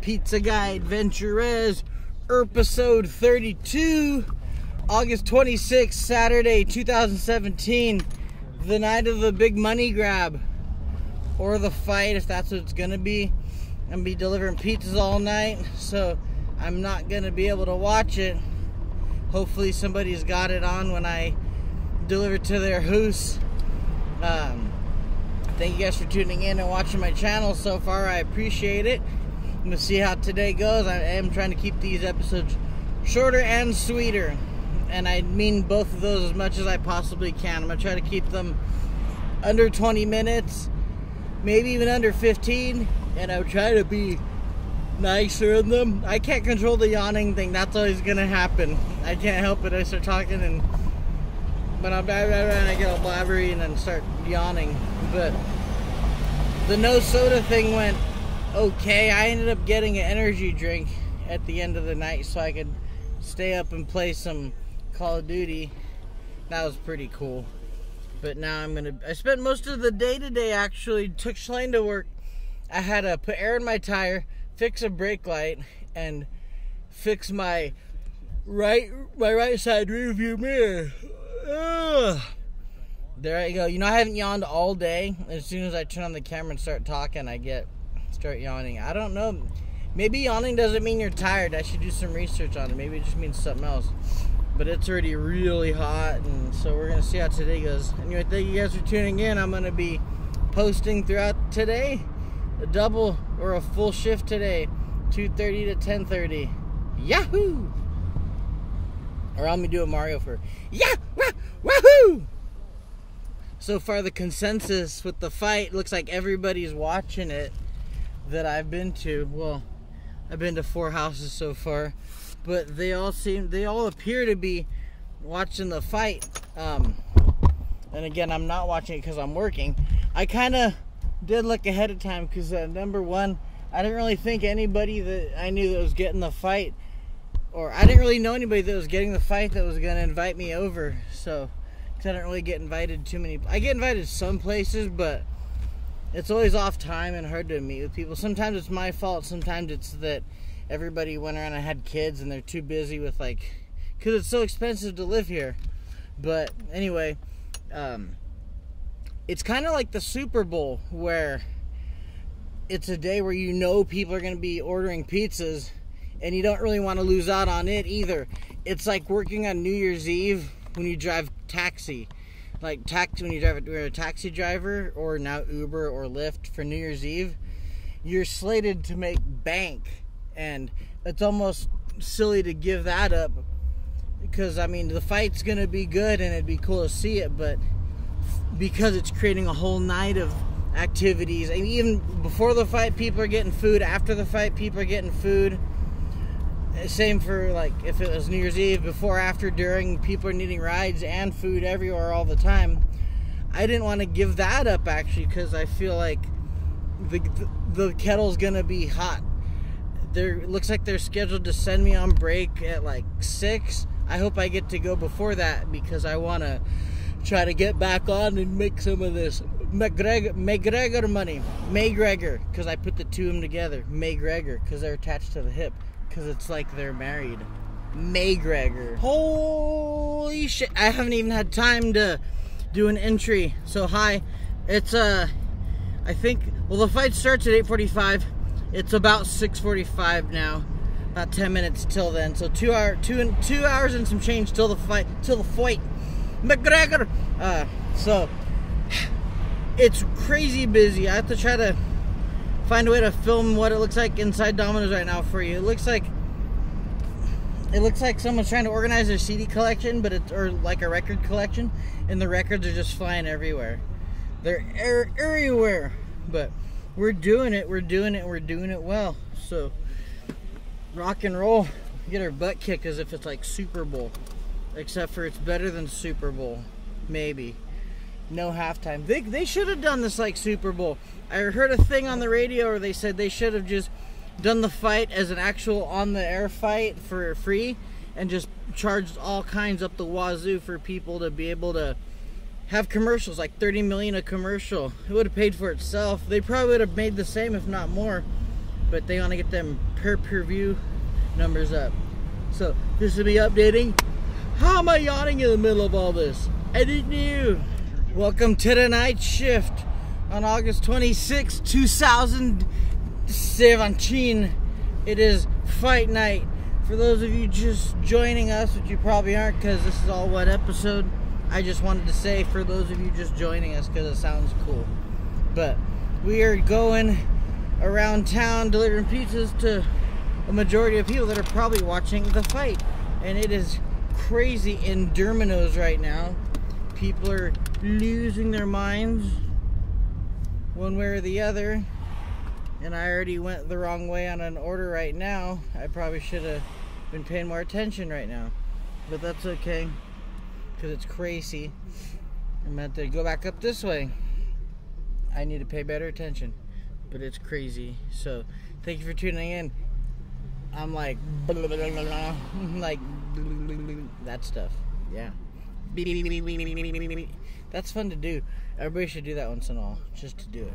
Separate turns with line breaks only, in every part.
Pizza Guy Adventurers, episode 32, August 26th, Saturday, 2017, the night of the big money grab, or the fight, if that's what it's gonna be. I'm gonna be delivering pizzas all night, so I'm not gonna be able to watch it. Hopefully, somebody's got it on when I deliver to their house. Um, thank you guys for tuning in and watching my channel so far. I appreciate it. I'm gonna see how today goes. I am trying to keep these episodes shorter and sweeter, and I mean both of those as much as I possibly can. I'm gonna try to keep them under 20 minutes, maybe even under 15, and I'll try to be nicer in them. I can't control the yawning thing. That's always gonna happen. I can't help it. I start talking and but I'm I get all blabbery and then start yawning. But the no soda thing went okay. I ended up getting an energy drink at the end of the night so I could stay up and play some Call of Duty. That was pretty cool. But now I'm gonna. I spent most of the day today actually. Took Shalane to work. I had to put air in my tire, fix a brake light, and fix my right my right side rear view mirror. Ugh. There I go. You know, I haven't yawned all day. As soon as I turn on the camera and start talking, I get start yawning. I don't know. Maybe yawning doesn't mean you're tired. I should do some research on it. Maybe it just means something else. But it's already really hot, and so we're gonna see how today goes. Anyway, thank you guys for tuning in. I'm gonna be posting throughout today, a double or a full shift today, 2:30 to 10:30. Yahoo! Or I'm gonna do a Mario for yeah, wah, wahoo! So far, the consensus with the fight looks like everybody's watching it that I've been to. Well, I've been to four houses so far, but they all seem they all appear to be watching the fight. Um, and again, I'm not watching it because I'm working. I kind of did look ahead of time because uh, number one, I didn't really think anybody that I knew that was getting the fight or I didn't really know anybody that was getting the fight that was going to invite me over. So, because I don't really get invited too many. I get invited some places, but it's always off time and hard to meet with people. Sometimes it's my fault. Sometimes it's that everybody went around and had kids and they're too busy with like, because it's so expensive to live here. But anyway, um, it's kind of like the Super Bowl where it's a day where you know people are going to be ordering pizzas and you don't really want to lose out on it either. It's like working on New Year's Eve when you drive taxi. Like taxi when you drive you're a taxi driver or now Uber or Lyft for New Year's Eve, you're slated to make bank. And it's almost silly to give that up because I mean the fight's to be good and it'd be cool to see it but because it's creating a whole night of activities and even before the fight people are getting food after the fight people are getting food same for like if it was New Year's Eve, before, after, during, people are needing rides and food everywhere all the time. I didn't want to give that up actually because I feel like the, the, the kettle's gonna be hot. There looks like they're scheduled to send me on break at like six. I hope I get to go before that because I want to try to get back on and make some of this Maygregor, Maygregor money. Maygregor, because I put the two of them together. Maygregor, because they're attached to the hip because it's like they're married. Maygregor. Holy shit! I haven't even had time to do an entry. So hi, it's uh, I think well the fight starts at 8:45. It's about 6:45 now. About 10 minutes till then. So two hour two and two hours and some change till the fight till the fight. McGregor. Uh, so it's crazy busy. I have to try to find a way to film what it looks like inside Domino's right now for you. It looks like it looks like someone's trying to organize their CD collection, but it's or like a record collection, and the records are just flying everywhere. They're er, everywhere, but we're doing it. We're doing it. We're doing it well. So rock and roll, get our butt kicked as if it's like Super Bowl, except for it's better than Super Bowl, maybe no halftime. They, they should have done this like Super Bowl. I heard a thing on the radio where they said they should have just done the fight as an actual on the air fight for free and just charged all kinds up the wazoo for people to be able to have commercials like 30 million a commercial. It would have paid for itself. They probably would have made the same if not more. but they want to get them per per view numbers up. So this will be updating. How am I yawning in the middle of all this? I didn't know. Welcome to the night shift on August 26, 2017. It is fight night. For those of you just joining us, which you probably aren't because this is all one episode, I just wanted to say for those of you just joining us because it sounds cool. But we are going around town delivering pizzas to a majority of people that are probably watching the fight. And it is crazy in Domino's right now. People are losing their minds one way or the other. And I already went the wrong way on an order right now. I probably should have been paying more attention right now. But that's okay. Because it's crazy. I'm going to go back up this way. I need to pay better attention. But it's crazy. So, thank you for tuning in. I'm like, blah, blah, blah, like that stuff. Yeah. That's fun to do. Everybody should do that once in a while, just to do it.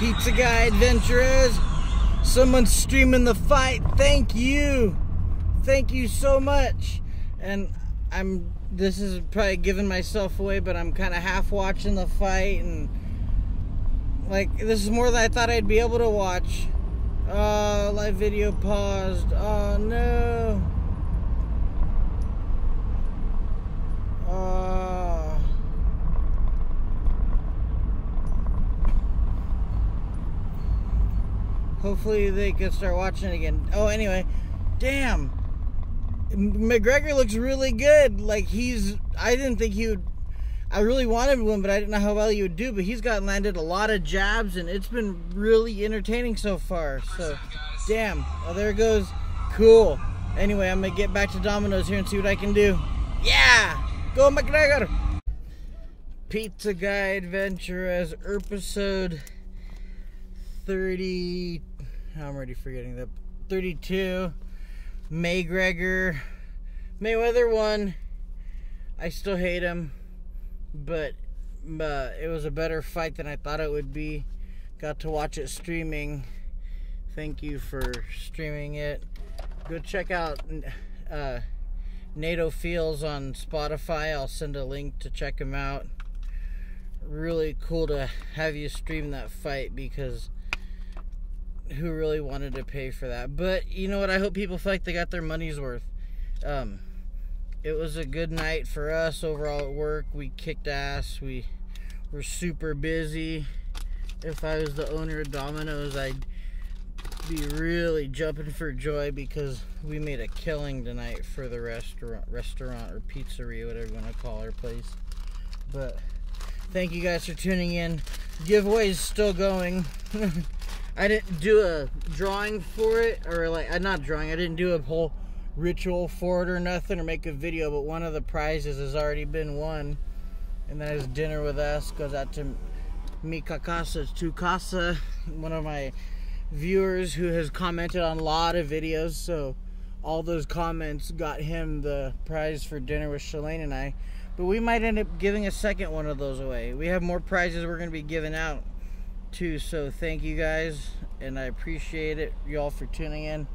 Pizza Guy Adventurers. Someone's streaming the fight. Thank you. Thank you so much. And I'm this is probably giving myself away, but I'm kind of half watching the fight and like this is more than I thought I'd be able to watch. Oh, live video paused. Oh no. Uh, hopefully they can start watching again. Oh, anyway, damn. McGregor looks really good. Like he's, I didn't think he would. I really wanted one, but I didn't know how well he would do. But he's got landed a lot of jabs, and it's been really entertaining so far. So, damn. Oh, there it goes. Cool. Anyway, I'm gonna get back to Domino's here and see what I can do. Yeah, go McGregor. Pizza Guy Adventure as episode 30 I'm already forgetting that. 32. Maygregor. Mayweather won. I still hate him, but uh, it was a better fight than I thought it would be. Got to watch it streaming. Thank you for streaming it. Go check out uh, NATO Feels on Spotify. I'll send a link to check him out. Really cool to have you stream that fight because who really wanted to pay for that. But you know what? I hope people feel like they got their money's worth. Um, it was a good night for us overall at work. We kicked ass. We were super busy. If I was the owner of Domino's, I'd be really jumping for joy because we made a killing tonight for the restaurant, restaurant or pizzeria, whatever you want to call our place. But thank you guys for tuning in. Giveaway is still going. I didn't do a drawing for it, or like, I'm uh, not drawing, I didn't do a whole ritual for it or nothing, or make a video, but one of the prizes has already been won. And that is dinner with us, goes out to Mika Casa's Tu Casa, one of my viewers who has commented on a lot of videos, so all those comments got him the prize for dinner with Shalane and I. But we might end up giving a second one of those away. We have more prizes we're going to be giving out too. So thank you guys, and I appreciate it, y'all, for tuning in.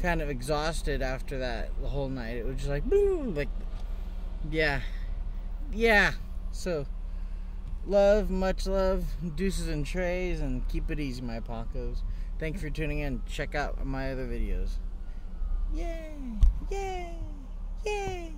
kind of exhausted after that the whole night. It was just like, boom, like, yeah, yeah. So, love, much love, deuces and trays, and keep it easy, my Pacos. Thank you for tuning in. Check out my other videos. Yay! Yay! Yay!